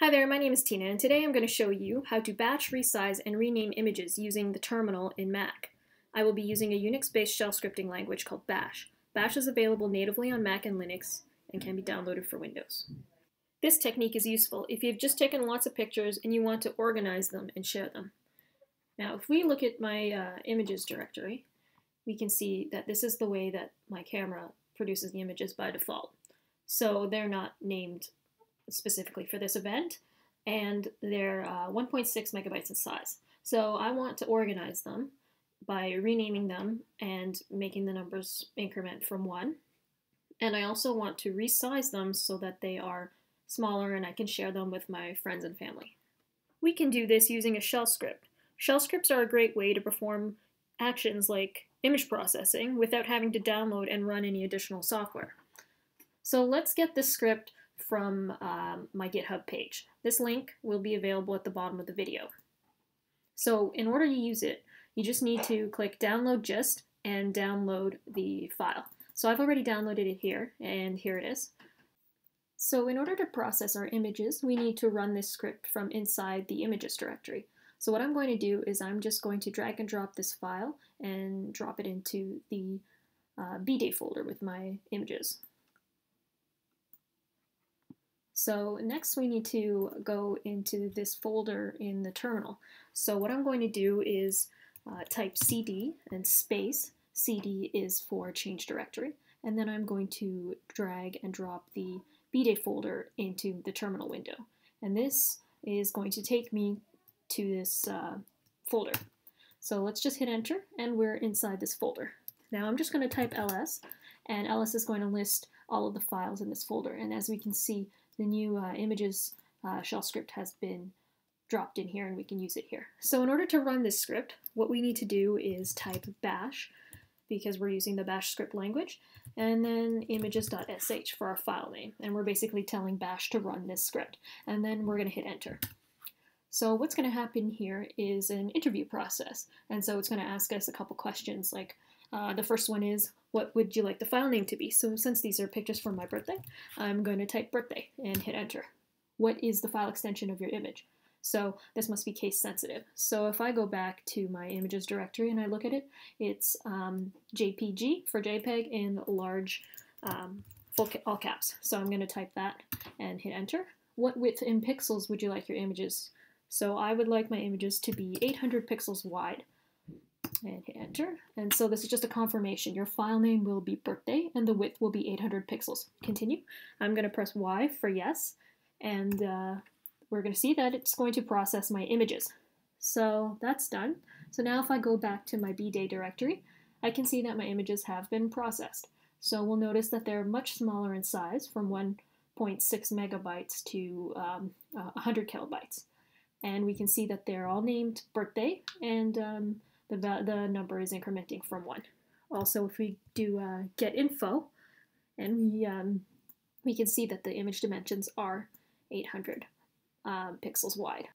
Hi there, my name is Tina, and today I'm going to show you how to batch, resize, and rename images using the terminal in Mac. I will be using a Unix-based shell scripting language called Bash. Bash is available natively on Mac and Linux and can be downloaded for Windows. This technique is useful if you've just taken lots of pictures and you want to organize them and share them. Now, if we look at my uh, images directory, we can see that this is the way that my camera produces the images by default. So they're not named specifically for this event, and they're uh, 1.6 megabytes in size. So I want to organize them by renaming them and making the numbers increment from 1. And I also want to resize them so that they are smaller and I can share them with my friends and family. We can do this using a shell script. Shell scripts are a great way to perform actions like image processing without having to download and run any additional software. So let's get this script from um, my GitHub page. This link will be available at the bottom of the video. So in order to use it, you just need to click download gist and download the file. So I've already downloaded it here, and here it is. So in order to process our images, we need to run this script from inside the images directory. So what I'm going to do is I'm just going to drag and drop this file and drop it into the uh, bday folder with my images. So next we need to go into this folder in the terminal. So what I'm going to do is uh, type cd and space. cd is for change directory. And then I'm going to drag and drop the bday folder into the terminal window. And this is going to take me to this uh, folder. So let's just hit enter and we're inside this folder. Now I'm just going to type ls and ls is going to list all of the files in this folder. And as we can see, the new uh, images uh, shell script has been dropped in here and we can use it here. So in order to run this script, what we need to do is type bash because we're using the bash script language, and then images.sh for our file name. And we're basically telling bash to run this script. And then we're going to hit enter. So what's going to happen here is an interview process. And so it's going to ask us a couple questions like, uh, the first one is, what would you like the file name to be? So since these are pictures from my birthday, I'm going to type birthday and hit enter. What is the file extension of your image? So this must be case sensitive. So if I go back to my images directory and I look at it, it's um, JPG for JPEG in large um, full ca all caps. So I'm going to type that and hit enter. What width in pixels would you like your images? So I would like my images to be 800 pixels wide and hit enter. And so this is just a confirmation. Your file name will be birthday and the width will be 800 pixels. Continue. I'm going to press Y for yes. And uh, we're going to see that it's going to process my images. So that's done. So now if I go back to my bday directory, I can see that my images have been processed. So we'll notice that they're much smaller in size from 1.6 megabytes to um, uh, 100 kilobytes. And we can see that they're all named birthday and um, the, the number is incrementing from 1. Also, if we do uh, get info, and we, um, we can see that the image dimensions are 800 um, pixels wide.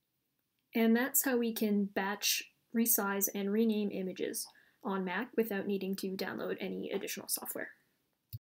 And that's how we can batch, resize, and rename images on Mac without needing to download any additional software.